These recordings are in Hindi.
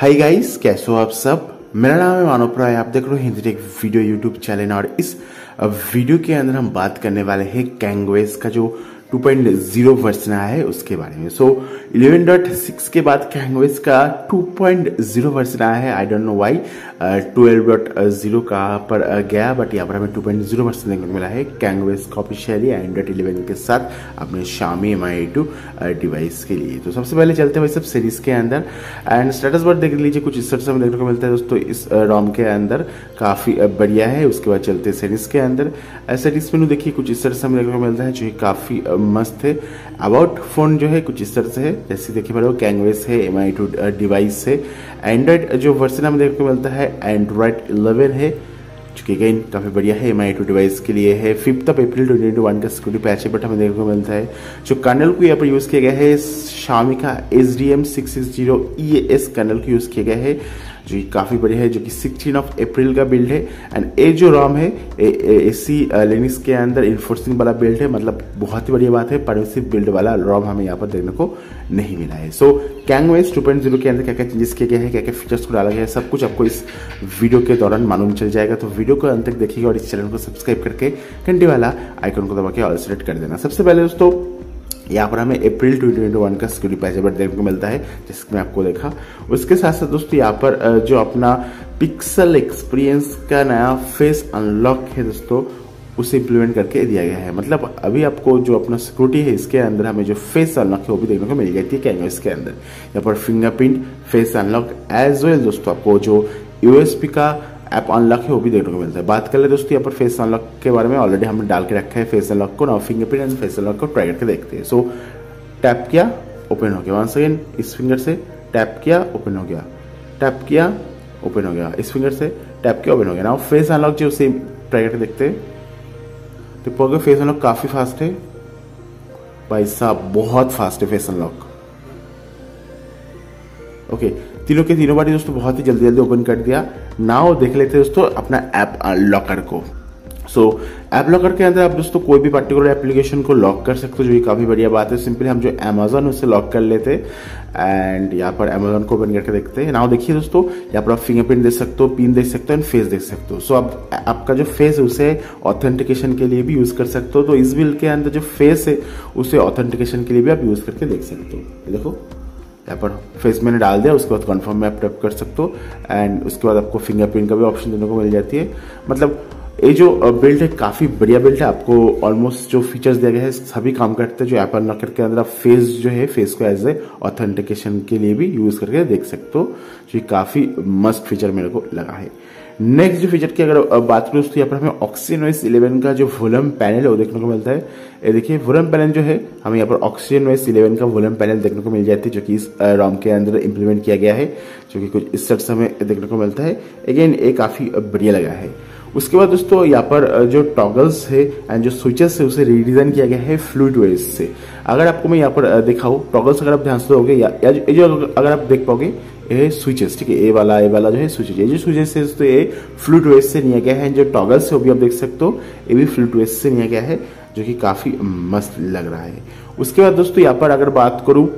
हाय गाइस कैसे हो आप सब? मेरा नाम है मानव राय आप देख रहे हो Hindi tech video YouTube channel. और इस वीडियो के अंदर हम बात करने वाले हैं कैंगवेज का जो 2.0 वर्जन आया है उसके बारे में। सो so, 11.6 के बाद कैंगवेस का? 2.0 वर्जन आया है। आई डोंट नो वाई 12.0 का पर गया बट यहाँ पर हमें 2.0 वर्जन देखने को मिला है। कैंगवेस का ऑफिशियली एंड्रॉइड इलेवन के साथ अपने Xiaomi M I two device के लिए। तो सबसे पहले चलते हैं सब सीरीज़ के अंदर। एंड स्टेटस वर्ड देख लीजिए कुछ इस हमें देखने को मिलता है दोस्तों इस रॉम के अंदर काफ़ी बढ़िया है। उसके बाद चलते हैं सीरीज़ के अंदर। सेटिंग्स मेनू देखिए कुछ इस तरह से देखने को मिलता है जो काफ़ी मस्त है। अबाउट फ़ोन जो है, कुछ इस तरह से है। जैसे देखिए पा रहे हो कैंगवेस है एम आई टू डिवाइस है। एंड्रॉइड जो वर्जन हमें देखने को मिलता है एंड्रॉइड 11 है। जो कि अगेन काफ़ी बढ़िया है। एम आई टू डिवाइस के लिए है। Fifth of April twenty twenty one का सिक्योरिटी पैच बट हमें देखने को मिलता है। जो कर्नल को यहाँ पर यूज़ किया गया है शामी का S D M six six zero E S kernel को यूज़ किया गया है। जो कि काफ़ी बढ़िया है, जो कि सिक्सटीन ऑफ़ अप्रैल का बिल्ड है। एंड ए जो रॉम है ए सी लिनिक्स के अंदर इन्फोर्सिंग वाला बिल्ड है मतलब बहुत ही बढ़िया बात है परमिसिव बिल्ड वाला रॉम हमें यहाँ पर देखने को नहीं मिला है। So Kang KangOS two point zero के अंदर क्या क्या चेंजेस किए गए हैं क्या क्या फीचर्स को डाला गया है, सब कुछ आपको इस वीडियो के दौरान मालूम चल जाएगा। तो वीडियो को अंत तक देखिएगा और इस चैनल को सब्सक्राइब करके घंटे वाला आइकन को दबा के ऑल सेलेक्ट कर देना। सबसे पहले दोस्तों यहाँ पर हमें अप्रैल 2021 का सिक्योरिटी पैच अपडेट देखने को मिलता है, जिसमें आपको देखा। उसके साथ साथ दोस्तों, यहाँ पर जो अपना पिक्सल एक्सपीरियंस का नया फेस अनलॉक है दोस्तों, उसे इम्प्लीमेंट करके दिया गया है। मतलब अभी आपको जो अपना सिक्योरिटी है, इसके अंदर हमें जो फेस अनलॉक है, वो भी देखने को मिल जाती है कैनवस के अंदर। यहाँ पर fingerprint face unlock as well दोस्तों, आपको जो यूएसपी का ऐप अनलॉक है वो भी देखने को मिलता है। बात कर ले दोस्तों यहाँ पर फेस अनलॉक के बारे में ऑलरेडी हमने डाल के रखा है। फेस अनलॉक को ना फिंगरप्रिंट एंड फेस अनलॉक को ट्राई करके देखते हैं। सो टैप किया ओपन हो गया। वन सेकेंड इस फिंगर से टैप किया ओपन हो गया। टैप किया ओपन हो गया। इस फिंगर से टैप किया ओपन हो गया। ना फेस अनलॉक जो उसे ट्राई करके देखते तो पाओगे फेस अनलॉक काफ़ी फास्ट है, भाई साहब, बहुत फास्ट है फेस अनलॉक ओके तीनों के तीनों बारी दोस्तों बहुत ही जल्दी जल्दी ओपन कर दिया। नाउ देख लेते दोस्तों अपना ऐप लॉकर को। सो ऐप लॉकर के अंदर आप दोस्तों कोई भी पर्टिकुलर एप्लीकेशन को लॉक कर सकते हो, जो कि काफ़ी बढ़िया बात है। सिंपली हम जो अमेजोन उससे लॉक कर लेते एंड यहाँ पर अमेजोन को ओपन करके देखते हैं। नाउ देखिए दोस्तों, यहाँ पर आप फिंगरप्रिंट देख सकते हो पिन देख सकते हो एंड फेस देख सकते हो। सो आप, आपका जो फेस है, उसे ऑथेंटिकेशन के लिए भी यूज़ कर सकते हो। तो इस बिल के अंदर जो फेस है, उसे ऑथेंटिकेशन के लिए भी आप यूज़ करके देख सकते हो। देखो। यहाँ पर फेस मैंने डाल दिया, उसके बाद कन्फर्म में आप टैप कर सकते हो एंड उसके बाद आपको फिंगरप्रिंट का भी ऑप्शन देने को मिल जाती है। मतलब ये जो बिल्ड है, काफ़ी बढ़िया बिल्ड है। आपको ऑलमोस्ट जो फीचर्स दिया गया है, सभी काम करते हैं जो एप्पल नॉकर के अंदर आप फेस जो है फेस को एज ए ऑथेंटिकेशन के लिए भी यूज़ करके देख सकते हो। जो काफ़ी मस्त फीचर मेरे को लगा है। नेक्स्ट जो फीचर की अगर बात करूँ तो यहाँ पर हमें ऑक्सीजन वाइस इलेवन का जो वोलम पैनल है वो देखने को मिलता है। ये देखिए वोलम पैनल जो है हमें यहाँ पर ऑक्सीजन वाइस इलेवन का वोलम पैनल देखने को मिल जाती है जो कि इस रॉम के अंदर इम्प्लीमेंट किया गया है जो कि कुछ इस तरह से हमें देखने को मिलता है। अगेन ये काफ़ी बढ़िया लगा है। उसके बाद दोस्तों यहाँ पर जो टॉगल्स है एंड जो स्विचेस है उसे रीडिजाइन किया गया है फ्लूड वेज से। अगर आपको मैं यहाँ पर दिखाऊँ टॉगल्स अगर आप ध्यान से दोगे या, या जो अगर आप देख पाओगे स्विचेस ठीक है? ए वाला ए वाला जो है स्विचेस ये जो स्विचेस है तो ये फ्लूट वेस्ट से लिया गया है। जो टॉगल्स है, वो भी आप देख सकते हो। ये भी फ्लूट वेस्ट से लिया गया है, जो कि काफ़ी मस्त लग रहा है। उसके बाद दोस्तों, यहाँ पर अगर बात करूँ,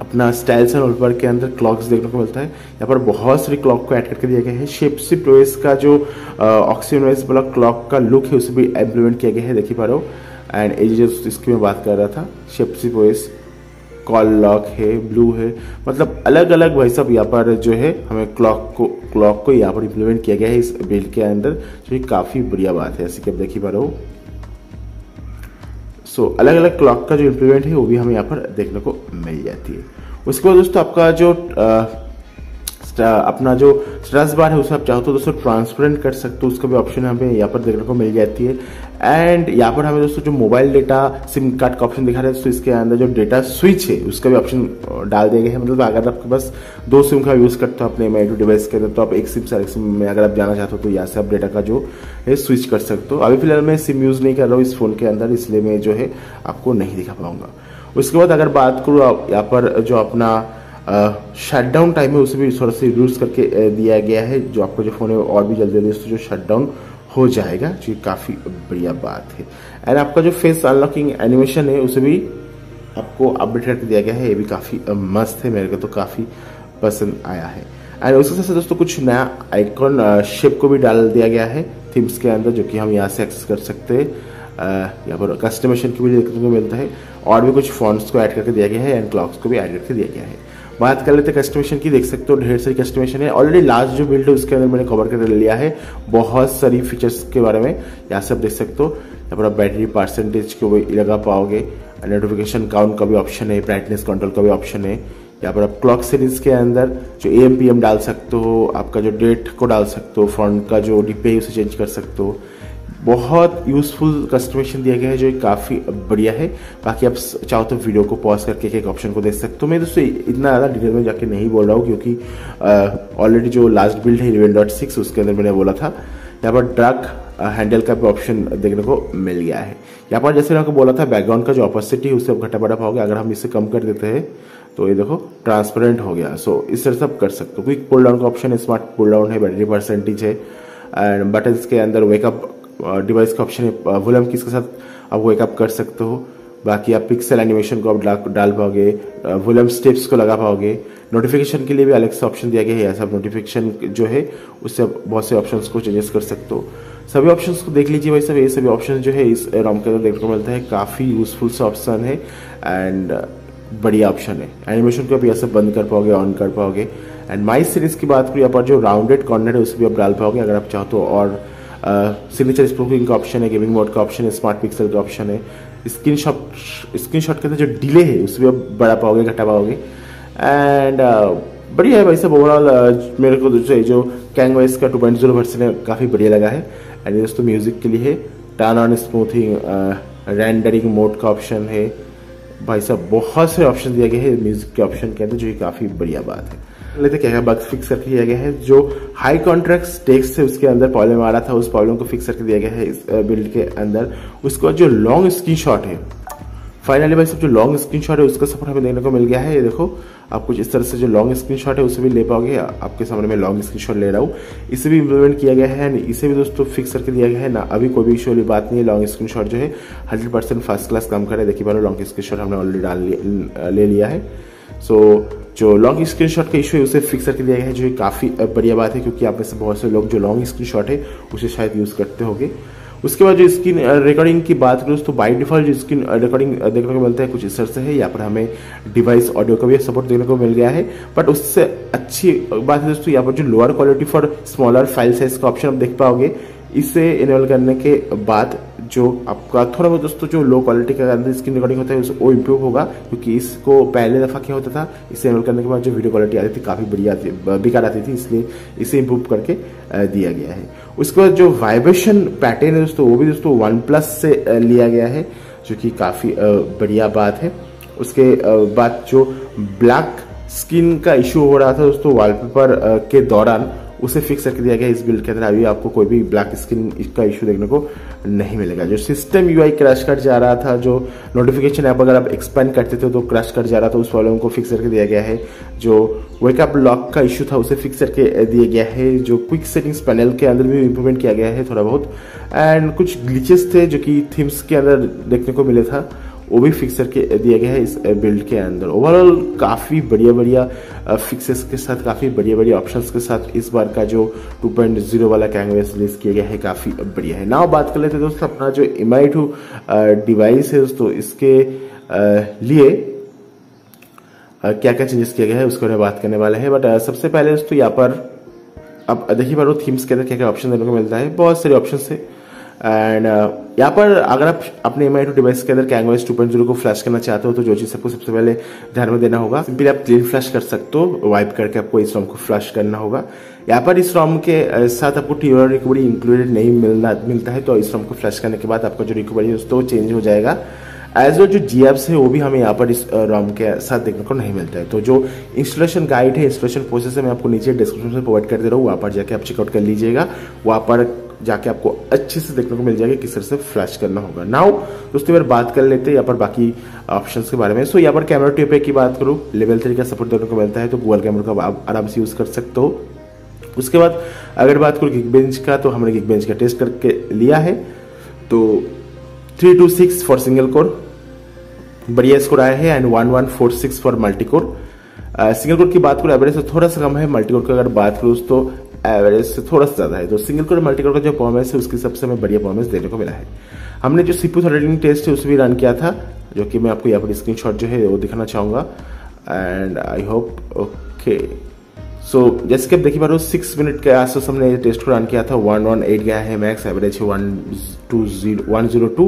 अपना स्टाइल्स एंड ऑलपर के अंदर क्लॉक्स देखने को मिलता है। यहाँ पर बहुत सारी क्लॉक को ऐड करके दिया गया है। शेपसी प्रोएस का जो ऑक्सीजन वेस वाला क्लॉक का लुक है, उसे भी इम्प्लीमेंट किया गया है देखिए पा रहे हो। एंड ये जो, इसकी मैं बात कर रहा था शेपसी प्रोएस कॉल लॉक है ब्लू है। मतलब अलग अलग भाई सब यहाँ पर जो है हमें क्लॉक को क्लॉक को यहाँ पर इम्प्लीमेंट किया गया है इस बिल्ड के अंदर जो काफ़ी बढ़िया बात है। ऐसे कि आप देखिए पा रहे हो। सो अलग अलग क्लॉक का जो इम्प्लीमेंट है वो भी हमें यहाँ पर देखने को मिल जाती है। उसके बाद दोस्तों आपका जो आ, अपना जो स्ट्रेस बार है, उसे आप चाहो तो दोस्तों ट्रांसपेरेंट कर सकते हो। उसका भी ऑप्शन हमें यहाँ पर देखने को मिल जाती है। एंड यहाँ पर हमें दोस्तों जो मोबाइल डेटा सिम कार्ड का ऑप्शन दिखा रहा है दोस्तों इसके अंदर जो डेटा स्विच है, उसका भी ऑप्शन डाल दिया गया है। मतलब अगर आपके पास दो सिम का यूज़ करते हो अपने एम डिवाइस के अंदर तो आप एक सिम से एक सिम में अगर आप जाना चाहते हो तो यहाँ से आप डेटा का जो है स्विच कर सकते हो। अभी फ़िलहाल मैं सिम यूज़ नहीं कर रहा हूँ इस फ़ोन के अंदर, इसलिए मैं जो है आपको नहीं दिखा पाऊँगा। उसके बाद अगर बात करूँ यहाँ पर जो अपना शटडाउन टाइम है उसे भी थोड़ा सा रिड्यूस करके दिया गया है, जो आपका जो फ़ोन है और भी जल्दी जल्दी जो शटडाउन हो जाएगा, जो काफ़ी बढ़िया बात है। एंड आपका जो फेस अनलॉकिंग एनिमेशन है, उसे भी आपको अपडेट करके दिया गया है, ये भी काफ़ी मस्त है, मेरे को तो काफ़ी पसंद आया है। एंड उसके साथ साथ दोस्तों, कुछ नया आइकॉन शेप को भी डाल दिया गया है थीम्स के अंदर, जो कि हम यहाँ से एक्सेस कर सकते हैं। यहाँ पर कस्टमेशन की भी देखने को मिलता है, और भी कुछ फॉन्ट्स को ऐड करके दिया गया है एंड क्लॉक्स को भी ऐड करके दिया गया है। बात कर लेते कस्टमेशन की, देख सकते हो ढेर सारी कस्टमेशन है। ऑलरेडी लास्ट जो बिल्ड है, उसके अंदर मैंने कवर कर लिया है। बहुत सारी फीचर्स के बारे में यहाँ से आप देख सकते हो। यहाँ पर आप बैटरी परसेंटेज को भी लगा पाओगे। नोटिफिकेशन काउंट का भी ऑप्शन है ब्राइटनेस कंट्रोल का भी ऑप्शन है। यहाँ पर आप क्लॉक सीरीज़ के अंदर जो ए एम पी एम डाल सकते हो, आपका जो डेट को डाल सकते हो फ्रंट का जो डिपे उसे चेंज कर सकते हो। बहुत यूजफुल कस्टमेशन दिया गया है, जो काफ़ी बढ़िया है। बाकी आप चाहो तो वीडियो को पॉज करके एक ऑप्शन को देख सकते हो। मैं दोस्तों इतना ज़्यादा डिटेल में जाके नहीं बोल रहा हूँ, क्योंकि ऑलरेडी जो लास्ट बिल्ड है इलेवन डॉट सिक्स उसके अंदर मैंने बोला था, यहाँ पर ड्रग हैंडल का भी ऑप्शन देखने को मिल गया है। यहाँ पर जैसे मैंने बोला था बैकग्राउंड का जो ऑपोसिटी है, उससे आप घटा बढ़ा पाओगे, अगर हम इसे कम कर देते हैं तो ये देखो ट्रांसपेरेंट हो गया। सो इस तरह से आप कर सकते हो। क्विक पुल डाउन का ऑप्शन है स्मार्ट पुल डाउन है बैटरी परसेंटेज है एंड बटन के अंदर वेकअप डिवाइस का ऑप्शन है वोलम किसके साथ आप वेकअप कर सकते हो। बाकी आप पिक्सल एनिमेशन को आप डाल पाओगे वोलम स्टेप्स को लगा पाओगे। नोटिफिकेशन के लिए भी अलग से ऑप्शन दिया गया है ऐसा नोटिफिकेशन जो है, उससे बहुत से ऑप्शंस को चेंजेस कर सकते हो। सभी ऑप्शंस को देख लीजिए भाई सब ये सभी ऑप्शन जो है इस रॉम के अंदर देखने को मिलता है। काफ़ी यूजफुल सा ऑप्शन है एंड बढ़िया ऑप्शन है। एनिमेशन को भी ऐसे बंद कर पाओगे ऑन कर पाओगे। एंड माई सीरीज़ की बात करिए यहाँ पर जो राउंडेड कॉर्नर है, उसे भी आप डाल पाओगे। अगर आप चाहो तो और सिग्नेचर स्प्रोकिंग का ऑप्शन है गेमिंग मोड का ऑप्शन है स्मार्ट पिक्सल का ऑप्शन है। स्क्रीन शॉट स्क्रीन शॉट के अंदर जो डिले है उसमें आप बढ़ा पाओगे, घटा पाओगे। एंड बढ़िया है भाई सब ओवरऑल मेरे को जो जो कैंग वाइस का टू पॉइंट ज़ीरो वर्सन है, काफ़ी बढ़िया लगा है। एंड दोस्तों म्यूज़िक के लिए है। Turn on smoothing rendering mode का ऑप्शन है। भाई साहब, बहुत से ऑप्शन दिया गया है म्यूज़िक के ऑप्शन के अंदर, जो कि काफ़ी बढ़िया बात है। लेते क्या है बग्स फिक्स करके दिया गया है। जो हाई कॉन्ट्रैक्ट टेक्स है उसके अंदर प्रॉब्लम आ रहा था, उस प्रॉब्लम को फिक्स करके दिया गया है इस बिल्ड के अंदर। उसके बाद जो लॉन्ग स्क्रीन शॉट है फाइनली भाई सब जो लॉन्ग स्क्रीन शॉट है, उसका सपोर्ट हमें देखने को मिल गया है। ये देखो, आप कुछ इस तरह से जो लॉन्ग स्क्रीन शॉट है, उसे भी ले पाओगे। आपके सामने मैं लॉन्ग स्क्रीन शॉट ले रहा हूँ। इसे भी इम्प्लीमेंट किया गया है इसे भी दोस्तों फिक्स करके दिया गया है। ना, अभी कोई भी इशू वाली बात नहीं है। लॉन्ग स्क्रीन शॉट जो है हंड्रेड परसेंट फ़र्स्ट क्लास काम करे देखिए बारो लॉन्ग स्क्रीन शॉट हमने ऑलरेडी डाल ले लिया है। सो so, जो लॉन्ग स्क्रीन शॉट का इशू है उसे फिक्स करके दिया गया है जो काफ़ी बढ़िया बात है क्योंकि आप में से बहुत से लोग जो लॉन्ग स्क्रीन शॉट है उसे शायद यूज़ करते होंगे। उसके बाद जो स्क्रीन रिकॉर्डिंग की बात करूँ तो बाई डिफ़ॉल्ट जो स्क्रीन रिकॉर्डिंग देखने को मिलता है कुछ इस तरह से है। यहाँ पर हमें डिवाइस ऑडियो का भी सपोर्ट देखने को मिल गया है। बट उससे अच्छी बात है दोस्तों यहाँ पर जो lower quality for smaller file size का ऑप्शन आप देख पाओगे इसे इनेबल करने के बाद जो आपका थोड़ा बहुत दोस्तों जो लो क्वालिटी का अंदर स्क्रीन रिकॉर्डिंग होता है वो इम्प्रूव होगा, क्योंकि इसको पहले दफ़ा क्या होता था, इसे इनेबल करने के बाद जो वीडियो क्वालिटी आती थी, काफ़ी बढ़िया बेकार आती थी, इसलिए इसे इम्प्रूव करके दिया गया है। उसके बाद जो वाइब्रेशन पैटर्न है दोस्तों, वो भी दोस्तों वन प्लस से लिया गया है, जो कि काफ़ी बढ़िया बात है। उसके बाद जो ब्लैक स्किन का इशू हो रहा था दोस्तों वॉलपेपर के दौरान उसे फिक्स करके दिया गया इस बिल्ड के अंदर। अभी आपको कोई भी ब्लैक स्क्रीन का इशू देखने को नहीं मिलेगा। जो सिस्टम यू क्रैश कर जा रहा था, जो नोटिफिकेशन ऐप अगर आप एक्सपेंड करते थे तो क्रैश कर जा रहा था, उस प्रॉब्लम को फिक्स करके दिया गया है। जो वेकअप लॉक का इशू था, उसे फिक्स करके दिया गया है। जो क्विक सेटिंग्स पैनल के अंदर भी इम्प्रूवमेंट किया गया है थोड़ा बहुत। एंड कुछ ग्लिचेस थे जो कि थीम्स के अंदर देखने को मिले था। वो भी फिक्स करके दिया गया है इस बिल्ड के अंदर। ओवरऑल काफ़ी बढ़िया बढ़िया फिक्सेस के साथ, काफ़ी बढ़िया बढ़िया ऑप्शंस के साथ इस बार का जो 2.0 वाला कैंगवेस रिलीज़ किया गया है, काफ़ी बढ़िया है। नाउ बात कर लेते हैं दोस्तों, अपना जो एम आई टू डिवाइस है दोस्तों, इसके लिए क्या क्या चेंजेस किया गया है, उसके बारे में बात करने वाले हैं। बट सबसे पहले दोस्तों, यहाँ पर, अब देखिए, बार थीम्स के अंदर क्या क्या ऑप्शन देने को मिलता है। बहुत सारे ऑप्शन है। एंड uh, यहाँ पर अगर आप अपने एम टू डिवाइस के अंदर कैंगवाइस टू पॉइंट ज़ीरो को फ्लैश करना चाहते हो तो जो चीज़ आपको सबसे पहले ध्यान में देना होगा सिंपली आप क्लीन फ्लैश कर सकते हो वाइप करके आपको इस रॉम को फ्लैश करना होगा। यहाँ पर इस रॉम के साथ आपको टीओ रिकवरी इंक्लूडेड नहीं मिलना मिलता है तो इस रॉम को फ्लैश करने के बाद आपका जो रिकवरी है तो चेंज हो जाएगा। एज वेल जो जी एप्स है वो भी हमें यहाँ पर इस रॉम के साथ देखने को नहीं मिलता है। तो जो इंस्टॉलेशन गाइड है इंस्टॉलेशन प्रोसेस है मैं आपको नीचे डिस्क्रिप्शन में प्रोवाइड कर दे रहा हूँ वहाँ पर जाके आप चेकआउट कर लीजिएगा। वहाँ पर जाके आपको अच्छे से देखने को मिल जाएगा किस तरह से फ्लैश करना होगा। नाउ दोस्तों यार बात कर लेते हैं, यहाँ पर बाकी ऑप्शंस के बारे में। सो यहाँ पर कैमरा टेप की बात करूँ लेवल थ्री का सपोर्ट देखने को मिलता है तो गूगल कैमरा का आप आराम से यूज़ कर सकते हो। उसके बाद, अगर बात करूँ गिग बेंच का तो हमने गिग बेंच का टेस्ट करके लिया है। तो three two six for single core बढ़िया स्कोर आया है and one one four six for multi core single core की बात करूँ एवरेज से थोड़ा सा कम है मल्टी कोर की अगर बात करूँ तो एवरेज से थोड़ा सा ज़्यादा है। तो सिंगल कोड मल्टी कोड का जो परफॉर्मेंस है, उसकी सबसे हमें बढ़िया परफॉर्मेंस देने को मिला है। हमने जो सीपू थ्रेडिंग टेस्ट है, उसे भी रन किया था, जो कि मैं आपको यहाँ पर स्क्रीन जो है, वो दिखाना चाहूँगा। And I hope okay so जैसे कि आप देखिए बारो सिक्स मिनट के आसपास हमने टेस्ट को रन किया था। वन वन एट गया है मैक्स एवरेज है one two zero one zero two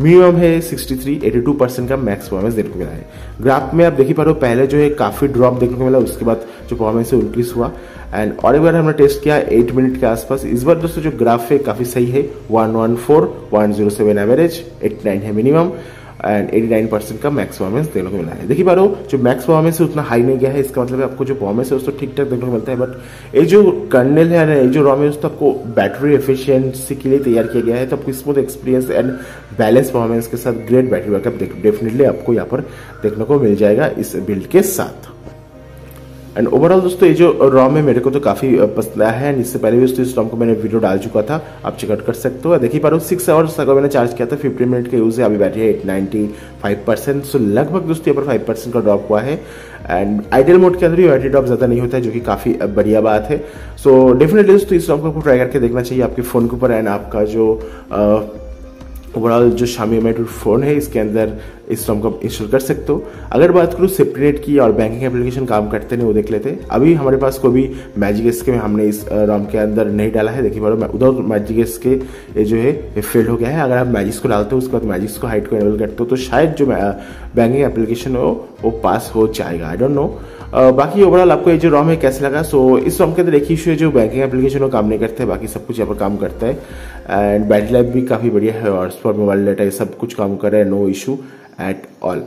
minimum है sixty three eighty two percent का मैक्स परफॉर्मेंस देखने को मिला है। ग्राफ में आप देखिए पा रहे हो, पहले जो है, काफ़ी ड्रॉप देखने को मिला, उसके बाद जो परफॉर्मेंस है इंक्रीज हुआ। एंड और एक बार हमने टेस्ट किया एट मिनट के आसपास, इस बार दोस्तों जो ग्राफ है काफ़ी सही है। One one four one zero seven average eight nine है मिनिमम एंड 89 परसेंट का मैक्स परफॉर्मेंस देखने को मिला है। देखिए बारो, जो मैक्स परफॉर्मेंस है, उतना हाई नहीं गया है। इसका मतलब है आपको जो परफॉर्मेंस है, उसको ठीक ठाक देखने को मिलता है। बट ये जो कर्नल है, ये जो रॉम है, उसको आपको बैटरी एफिशिएंसी के लिए तैयार किया गया है। तो आपको smooth experience and balance performance के साथ ग्रेट बैटरी बैकअप डेफिनेटली आपको यहाँ पर देखने को मिल जाएगा इस बिल्ड के साथ। एंड ओवरऑल दोस्तों, ये जो रॉम है, मेरे को तो काफ़ी पसंद आया है। इससे पहले भी इस रॉम को मैंने वीडियो डाल चुका था। आप चेकआउट कर सकते हो। देखिए पारो सिक्स आवर्स अगर मैंने चार्ज किया था फिफ्टीन मिनट का यूज़ है। अभी बैटरी है at ninety five percent so लगभग दोस्तों, यहाँ पर फाइव परसेंट का ड्रॉप हुआ है। एंड आइडियल मोड के अंदर भी बैटरी ड्रॉप ज़्यादा नहीं होता है, जो कि काफ़ी बढ़िया बात है। सो डेफिनेटली दोस्तों, इस रॉम को ट्राई करके देखना चाहिए आपके फ़ोन के ऊपर। एंड आपका जो ओवरऑल जो शामी एम फ़ोन है, इसके अंदर इस रॉम को इंस्टॉल कर सकते हो। अगर बात करूँ सेपरेट की और बैंकिंग एप्लीकेशन काम करते नहीं, वो देख लेते। अभी हमारे पास कोई भी मैजिक एस के में हमने इस रॉम के अंदर नहीं डाला है। देखिए बारो उधर मैजिक एस के ये जो है फेल हो गया है। अगर आप मैजिक्स को डालते हो, उसके बाद मैजिक्स को हाइट को एनेबल करते हो तो शायद जो बैंकिंग एप्लीकेशन हो, वो पास हो जाएगा। आई डोंट नो बाकी ओवरऑल आपको ये जो रॉम है, कैसे लगा? सो इस रॉम के अंदर एक इशू है जो बैंकिंग एप्लीकेशन वो काम नहीं करते हैं, बाकी सब कुछ यहाँ पर काम करता है। एंड बैटरी लाइफ भी काफ़ी बढ़िया है और स्पॉट मोबाइल डाटा ये सब कुछ काम कर रहा है no issue at all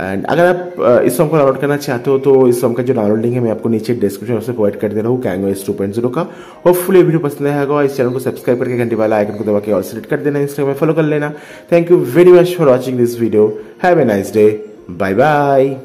and अगर आप इस सॉन्ग को डाउनलोड करना चाहते हो तो इस सॉन्ग का जो डाउनलोड लिंक है, मैं आपको नीचे डिस्क्रिप्शन से प्रोवाइड कर दे रहा हूँ कैंगो एस टू पॉइंट ज़ीरो का। होपफुली वीडियो पसंद आएगा इस चैनल को सब्सक्राइब करके घंटे वाला आइकन को दबा के और सिलेक्ट कर देना इंस्टाग्राम में फॉलो कर लेना। Thank you very much for watching this video have a nice day bye bye